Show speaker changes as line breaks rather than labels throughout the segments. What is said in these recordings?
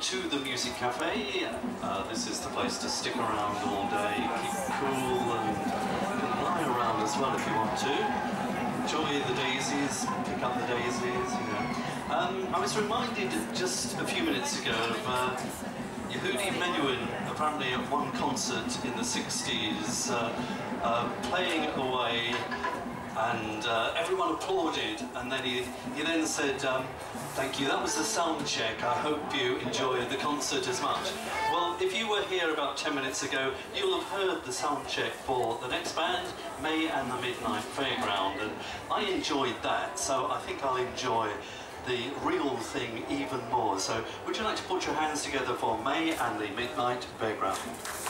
to the Music Cafe. Uh, this is the place to stick around all day, keep cool and lie around as well if you want to. Enjoy the daisies, pick up the daisies, you know. Um, I was reminded just a few minutes ago of uh, Yehudi Menuhin, apparently at one concert in the 60s, uh, uh, playing away and uh, everyone applauded and then he, he then said um, thank you that was the sound check. I hope you enjoyed the concert as much. Well if you were here about 10 minutes ago you'll have heard the sound check for the next band Mae and the Midnight Fairground and I enjoyed that so I think I'll enjoy the real thing even more. So would you like to put your hands together for Mae and the Midnight Fairground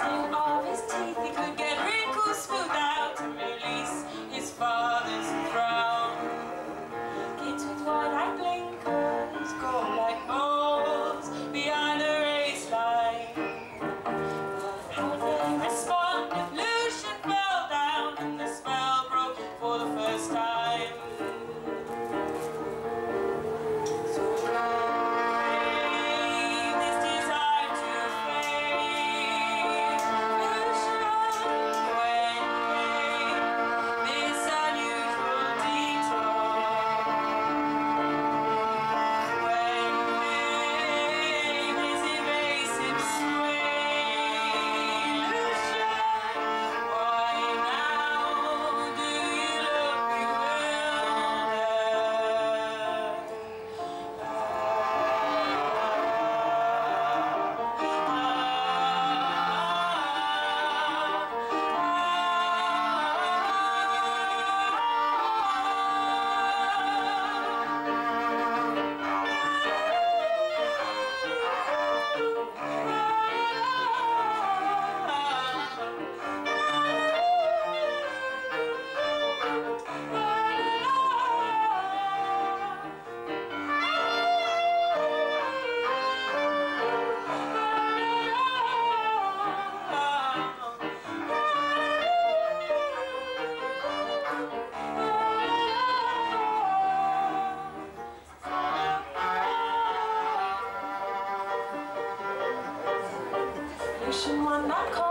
pasando. One that